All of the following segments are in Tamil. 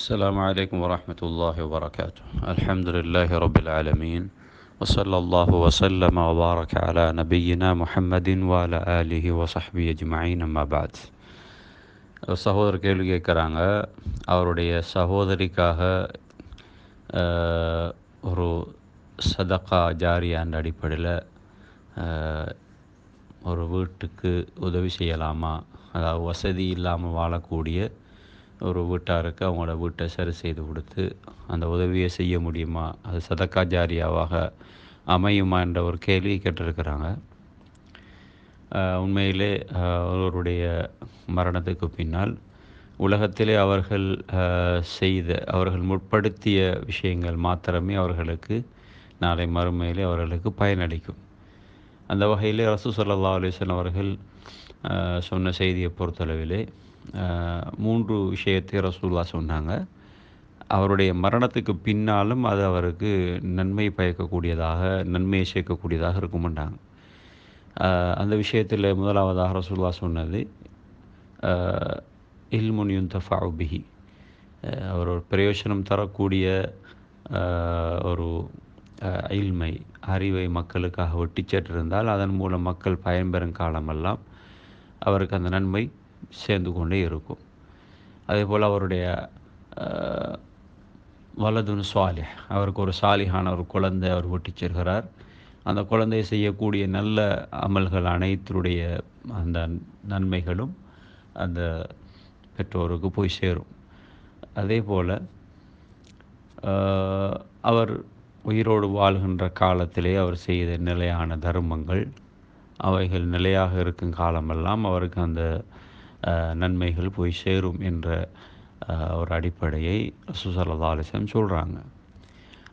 السلام عليكم ورحمة الله وبركاته الحمد لله رب العالمين وصلى الله وسلم وبارك على نبينا محمد وعلى آله وصحبه أجمعين أما بعد ஒரு சகோதரர் கேள்வி கேட்குறாங்க அவருடைய சகோதரிக்காக அஹ், ஒரு சதகா ஜாரியான்ற அடிப்படையில் ஒரு வீட்டுக்கு உதவி செய்யலாமா அதாவது வசதி இல்லாமல் வாழக்கூடிய ஒரு வீட்டாருக்கு அவங்களோட வீட்டை சரி செய்து கொடுத்து அந்த உதவியை செய்ய முடியுமா? அது சதக்கா ஜாரியாவாக அமையுமா என்ற ஒரு கேள்வி கேட்டிருக்கிறாங்க. உண்மையிலே அவருடைய மரணத்துக்கு பின்னால் உலகத்திலே அவர்கள் செய்த அவர்கள் முற்படுத்திய விஷயங்கள் மாத்திரமே அவர்களுக்கு நாளை மறுமையிலே அவர்களுக்கு பயனளிக்கும். அந்த வகையிலே ரசூ சல்லா அலைஹி அவர்கள் சொன்ன செய்தியை பொறுத்தளவிலே மூன்று விஷயத்தை ரசூல்லா சொன்னாங்க. அவருடைய மரணத்துக்கு பின்னாலும் அது அவருக்கு நன்மை பயக்கக்கூடியதாக நன்மையை சேர்க்கக்கூடியதாக இருக்குமென்றாங்க அந்த விஷயத்தில் முதலாவதாக ரசூல்லா சொன்னது இல்முன் யுந்தஃபா அவர் ஒரு பிரயோஜனம் தரக்கூடிய ஒரு இல்மை அறிவை மக்களுக்காக ஒட்டிச்சேற்றிருந்தால் அதன் மூலம் மக்கள் பயன்பெறும் காலமெல்லாம் அவருக்கு அந்த நன்மை சேர்ந்து கொண்டே இருக்கும். அதே போல் அவருடைய வலதுன் சாலிஹ் அவருக்கு ஒரு சாலிகான ஒரு குழந்தை அவர் ஒட்டிச்சிருக்கிறார் செல்கிறார் அந்த குழந்தை செய்யக்கூடிய நல்ல அமல்கள் அனைத்துடைய அந்த நன்மைகளும் அந்த பெற்றோருக்கு போய் சேரும். அதே போல் அவர் உயிரோடு வாழ்கின்ற காலத்திலே அவர் செய்த நிலையான தர்மங்கள் அவைகள் நிலையாக இருக்கும் காலமெல்லாம் அவருக்கு அந்த நன்மைகள் போய் சேரும் என்ற ஒரு அடிப்படையை சுசலதாலிசம் சொல்கிறாங்க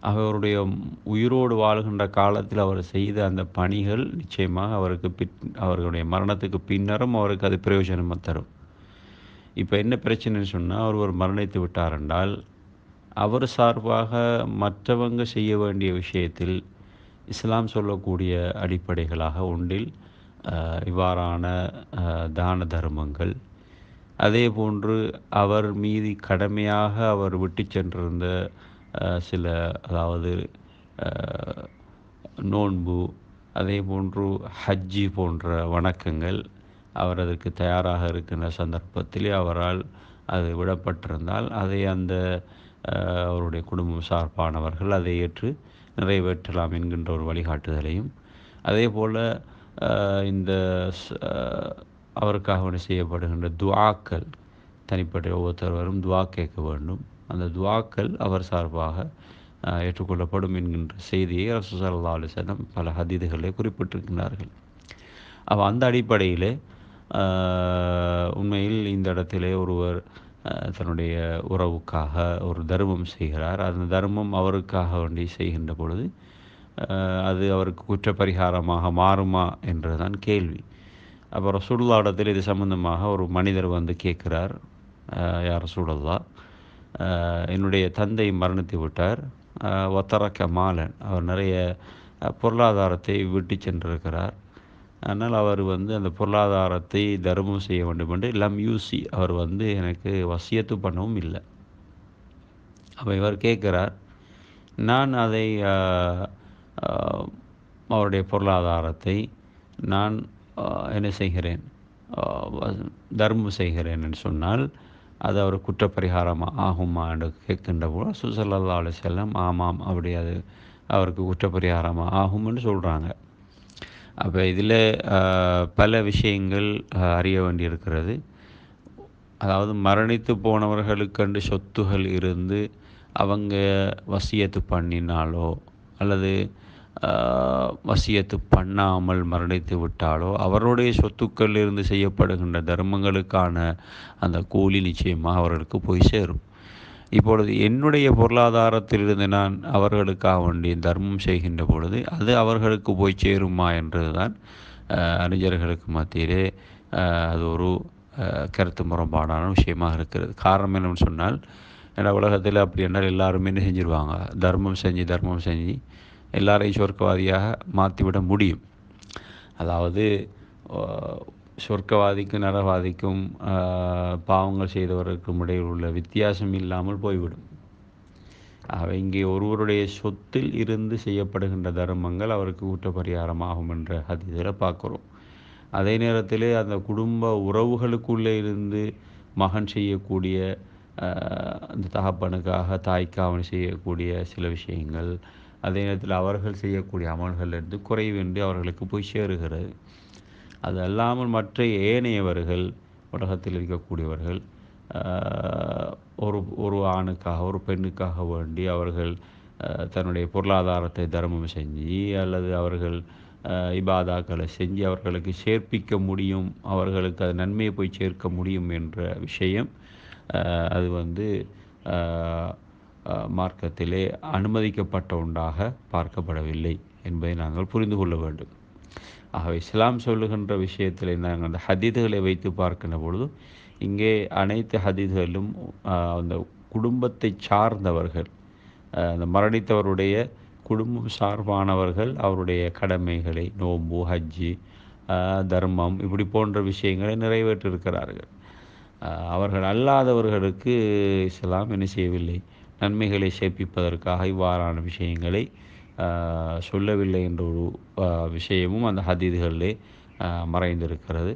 அவருடைய உயிரோடு வாழ்கின்ற காலத்தில் அவர் செய்த அந்த பணிகள் நிச்சயமாக அவருக்கு பின் அவர்களுடைய மரணத்துக்கு பின்னரும் அவருக்கு அது பிரயோஜனமாக தரும். இப்போ என்ன பிரச்சனைன்னு சொன்னால் அவர் ஒரு மரணித்து விட்டார் என்றால் அவர் சார்பாக மற்றவங்க செய்ய வேண்டிய விஷயத்தில் இஸ்லாம் சொல்லக்கூடிய அடிப்படைகளாக ஒன்றில் இவ்வாறான தான தர்மங்கள். அதே போன்று அவர் மீதி கடமையாக அவர் விட்டு சென்றிருந்த சில அதாவது நோன்பு அதே போன்று ஹஜ்ஜி போன்ற வணக்கங்கள் அவர் அதற்கு தயாராக இருக்கின்ற சந்தர்ப்பத்திலே அவரால் அது விடப்பட்டிருந்தால் அதை அந்த அவருடைய குடும்பம் சார்பானவர்கள் அதை ஏற்று நிறைவேற்றலாம் என்கின்ற ஒரு வழிகாட்டுதலையும். அதே போல் இந்த அவருக்காக ஒன்று செய்யப்படுகின்ற துவாக்கள் தனிப்பட்ட ஒவ்வொருத்தரும் துவா கேட்க வேண்டும். அந்த துவாக்கள் அவர் சார்பாக ஏற்றுக்கொள்ளப்படும் என்கின்ற செய்தியை ரசூசல்லா அலுவலம் பல ஹதீதுகளிலே குறிப்பிட்டிருக்கிறார்கள். அப்போ அந்த அடிப்படையிலே உண்மையில் இந்த இடத்திலே ஒருவர் தன்னுடைய உறவுக்காக ஒரு தர்மம் செய்கிறார். அந்த தர்மம் அவருக்காக வேண்டி செய்கின்ற பொழுது அது அவருக்கு குற்றப்பரிகாரமாக மாறுமா என்றுதான் கேள்வி. அப்போ ரசூல்லா இது சம்பந்தமாக ஒரு மனிதர் வந்து கேட்கிறார். யார் ரசூலுல்லா என்னுடைய தந்தை மரணித்து விட்டார். ஒத்தரக்க மாலன். அவர் நிறைய பொருளாதாரத்தை விட்டு சென்றிருக்கிறார். ஆனால் அவர் வந்து அந்த பொருளாதாரத்தை தர்மம் செய்ய வேண்டும் என்று லம் யூசி அவர் வந்து எனக்கு வசியத்து பண்ணவும் இல்லை. அப்போ இவர் கேட்குறார் நான் அதை அவருடைய பொருளாதாரத்தை நான் என்ன செய்கிறேன்? தர்மம் செய்கிறேன் என்று சொன்னால் அது அவர் குற்றப்பரிகாரமாக ஆகுமா என்று கேட்கின்ற போது சுசல்லா அலி செல்லம் ஆமாம் அப்படி அது அவருக்கு குற்றப்பரிகாரமாக ஆகும்னு சொல்கிறாங்க அப்போ இதில் பல விஷயங்கள் அறிய வேண்டியிருக்கிறது. அதாவது மரணித்து போனவர்களுக்கண்டு சொத்துகள் இருந்து அவங்க வசியத்து பண்ணினாலோ அல்லது வசியத்து பண்ணாமல் மரணித்து விட்டாலோ அவருடைய சொத்துக்களிலிருந்து செய்யப்படுகின்ற தர்மங்களுக்கான அந்த கூலி நிச்சயமாக அவர்களுக்கு போய் சேரும். இப்பொழுது என்னுடைய பொருளாதாரத்திலிருந்து நான் அவர்களுக்காக வேண்டிய தர்மம் செய்கின்ற பொழுது அது அவர்களுக்கு போய் சேருமா என்றதுதான் ஆஹ், அறிஞர்களுக்கு மத்தியிலே அது ஒரு கருத்து முரண்பாடான விஷயமாக இருக்கிறது. காரணம் என்னன்னு சொன்னால் ஏன்னா உலகத்தில் அப்படி என்றால் எல்லாருமே என்ன தர்மம் செஞ்சு தர்மம் செஞ்சு எல்லாரையும் சொர்க்கவாதியாக மாற்றிவிட முடியும். அதாவது சொர்க்கவாதிக்கும் நரவாதிக்கும் ஆஹ், பாவங்கள் செய்தவருக்கும் இடையில் உள்ள வித்தியாசம் இல்லாமல் போய்விடும். ஆகவே இங்கே ஒருவருடைய சொத்தில் இருந்து செய்யப்படுகின்ற தர்மங்கள் அவருக்கு ஊட்டப்பரிகாரமாகும் என்ற அதிதில் பார்க்குறோம். அதே நேரத்தில் அந்த குடும்ப உறவுகளுக்குள்ளே இருந்து மகன் செய்யக்கூடிய ஆஹ், அந்த தகப்பனுக்காக தாய்க்காக செய்யக்கூடிய சில விஷயங்கள் அதே நேரத்தில் அவர்கள் செய்யக்கூடிய அமல்களிலிருந்து குறைவின்றி அவர்களுக்கு போய் சேருகிறது. அது அல்லாமல் மற்ற ஏனையவர்கள் உலகத்தில் இருக்கக்கூடியவர்கள் ஒரு ஒரு ஆணுக்காக ஒரு பெண்ணுக்காக வேண்டி அவர்கள் தன்னுடைய பொருளாதாரத்தை தர்மம் செஞ்சு அல்லது அவர்கள் இபாதாக்களை செஞ்சு அவர்களுக்கு சேர்ப்பிக்க முடியும் அவர்களுக்கு அது நன்மையை போய் சேர்க்க முடியும் என்ற விஷயம் அது வந்து மார்க்கத்திலே அனுமதிக்கப்பட்ட ஒன்றாக பார்க்கப்படவில்லை என்பதை நாங்கள் புரிந்து கொள்ள வேண்டும். ஆகவே இஸ்லாம் சொல்லுகின்ற விஷயத்தில் நாங்கள் அந்த ஹதீதுகளை வைத்து பார்க்கின்ற பொழுது இங்கே அனைத்து ஹதீதுகளிலும் அந்த குடும்பத்தை சார்ந்தவர்கள் அந்த மரணித்தவருடைய குடும்பம் சார்பானவர்கள் அவருடைய கடமைகளை நோம்பு ஹஜ்ஜி தர்மம் இப்படி போன்ற விஷயங்களை நிறைவேற்றிருக்கிறார்கள். அவர்கள் அல்லாதவர்களுக்கு இஸ்லாம் என்ன செய்யவில்லை. நன்மைகளை சேர்ப்பிப்பதற்காக இவ்வாறான விஷயங்களை சொல்லவில்லை என்ற ஒரு விஷயமும் அந்த ஹதீதுகளிலே மறைந்திருக்கிறது.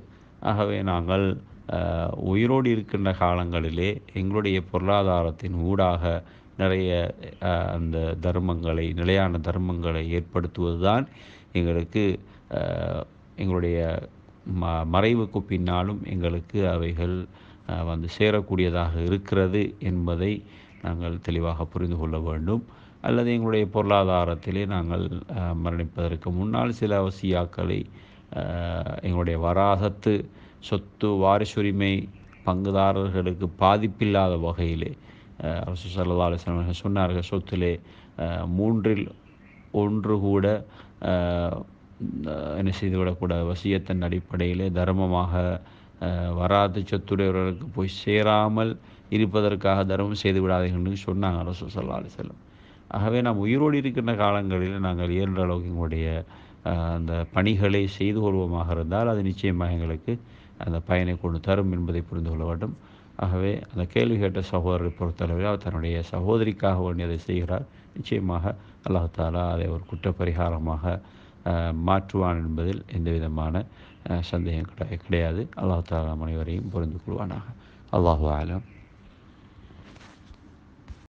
ஆகவே நாங்கள் உயிரோடு இருக்கின்ற காலங்களிலே எங்களுடைய பொருளாதாரத்தின் ஊடாக நிறைய அந்த தர்மங்களை நிலையான தர்மங்களை ஏற்படுத்துவது தான் எங்களுக்கு எங்களுடைய ம மறைவுக்கு பின்னாலும் எங்களுக்கு அவைகள் வந்து சேரக்கூடியதாக இருக்கிறது என்பதை நாங்கள் தெளிவாக புரிந்து கொள்ள வேண்டும். அல்லது எங்களுடைய பொருளாதாரத்திலே நாங்கள் மரணிப்பதற்கு முன்னால் சில வசியாக்களை எங்களுடைய வராசத்து சொத்து வாரிசுரிமை பங்குதாரர்களுக்கு பாதிப்பில்லாத வகையிலே அரசு சல்லா சொன்னார்கள் சொத்திலே மூன்றில் ஒன்று கூட என்ன செய்துவிடக்கூடாது வசியத்தின் அடிப்படையிலே தர்மமாக வராத சொத்துடையவர்களுக்கு போய் சேராமல் இருப்பதற்காக தர்மம் செய்து என்று சொன்னாங்க அரசு சல்லா செல்லும் ஆகவே நாம் உயிரோடு இருக்கின்ற காலங்களில் நாங்கள் இயன்ற அளவுக்கு எங்களுடைய அந்த பணிகளை செய்து கொள்வோமாக இருந்தால் அது நிச்சயமாக எங்களுக்கு அந்த பயனை கொண்டு தரும் என்பதை புரிந்து கொள்ள வேண்டும். ஆகவே அந்த கேள்வி கேட்ட சகோதரரை பொறுத்தளவில் அவர் தன்னுடைய சகோதரிக்காக வேண்டியதை செய்கிறார். நிச்சயமாக அல்லாஹ் தாலா அதை ஒரு குற்றப்பரிகாரமாக பரிகாரமாக மாற்றுவான் என்பதில் எந்த விதமான சந்தேகம் கிடை- கிடையாது அல்லாஹாலா அனைவரையும் புரிந்து கொள்வானாக. அல்லாஹு ஆலம்